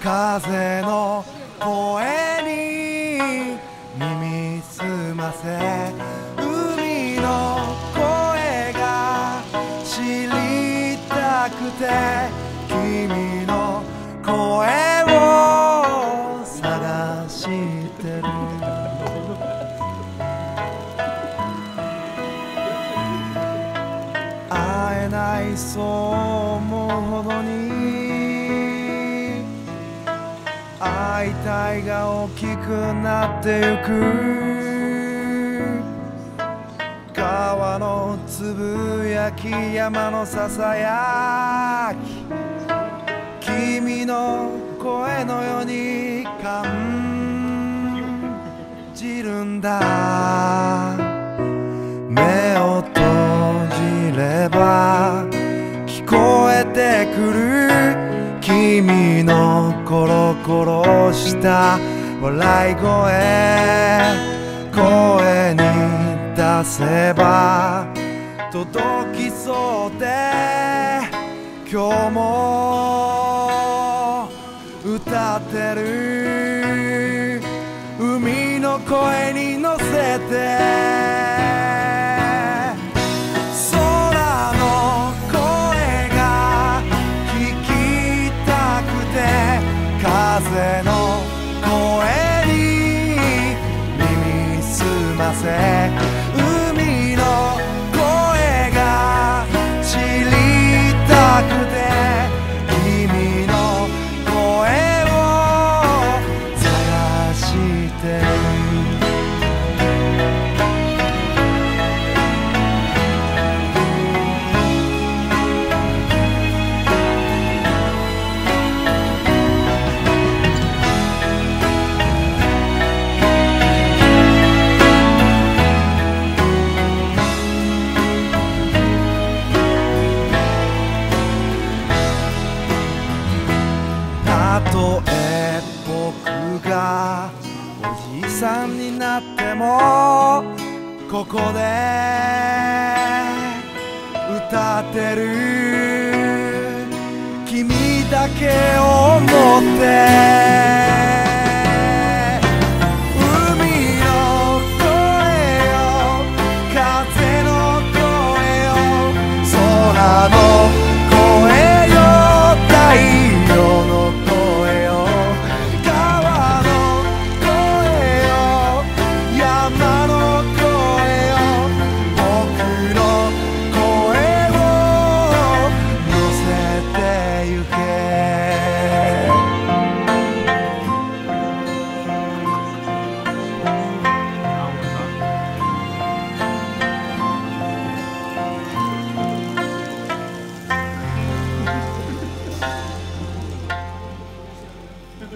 風の声に耳すませ海の声が知りたくて君の声を探してる。会えないそう思うほどに会いたいが大きくなってゆく。川のつぶやき山のささやき。君の声のように感じるんだ。目を閉じれば聞こえてくる。君のコロコロした笑い声声に出せば届きそうで今日も歌ってる。海の声に乗せて風の声に耳すませ。僕がおじいさんになってもここで歌ってる。君だけを思って